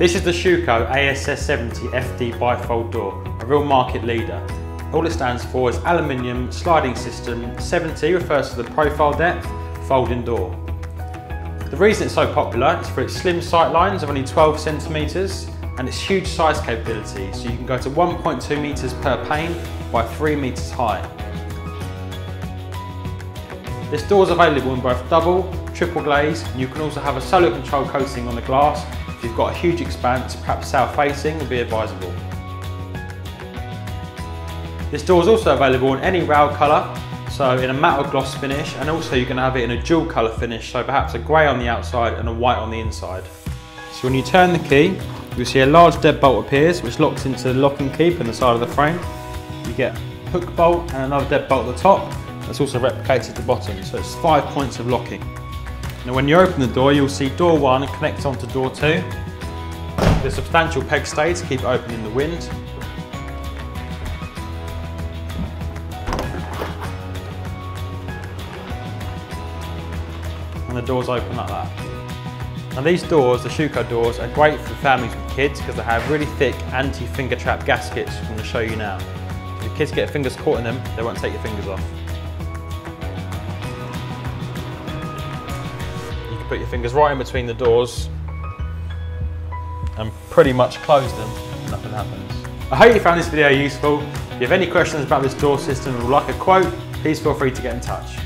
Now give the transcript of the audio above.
This is the Schüco ASS70 FD bifold door, a real market leader. All it stands for is aluminium sliding system. 70 refers to the profile depth, folding door. The reason it's so popular is for its slim sight lines of only 12 centimetres and its huge size capability, so you can go to 1.2 metres per pane by 3 metres high. This door is available in both double, triple glaze, and you can also have a solar control coating on the glass if you've got a huge expanse, perhaps south facing, would be advisable. This door is also available in any RAL colour, so in a matte or gloss finish, and also you can have it in a dual colour finish, so perhaps a grey on the outside and a white on the inside. So when you turn the key, you'll see a large deadbolt appears, which locks into the lock and keep in the side of the frame. You get hook bolt and another deadbolt at the top, that's also replicated at the bottom, so it's five points of locking. Now when you open the door, you'll see door one connects onto door two. The substantial peg stay to keep open in the wind. And the doors open like that. Now these doors, the Schuco doors, are great for families with kids because they have really thick anti-finger trap gaskets, I'm going to show you now. If kids get fingers caught in them, they won't take your fingers off. Put your fingers right in between the doors and pretty much close them, nothing happens. I hope you found this video useful. If you have any questions about this door system or would like a quote, please feel free to get in touch.